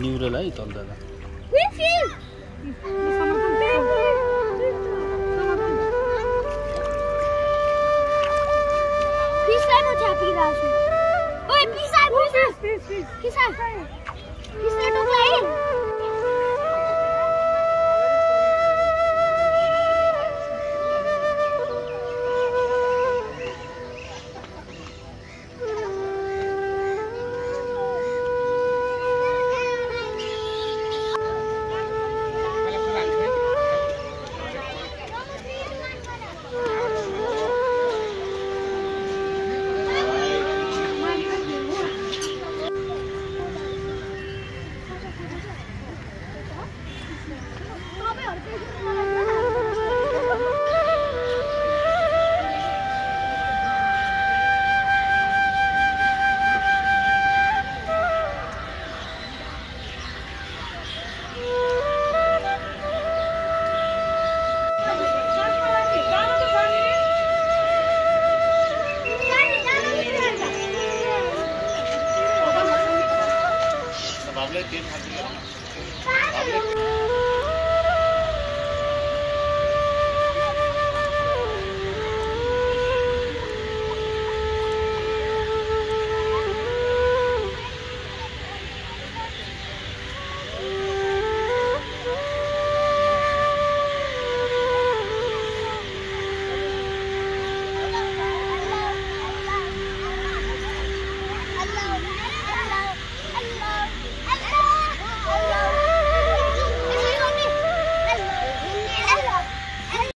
न्युरोलाई चल्दा Peace out. तीन हज़ार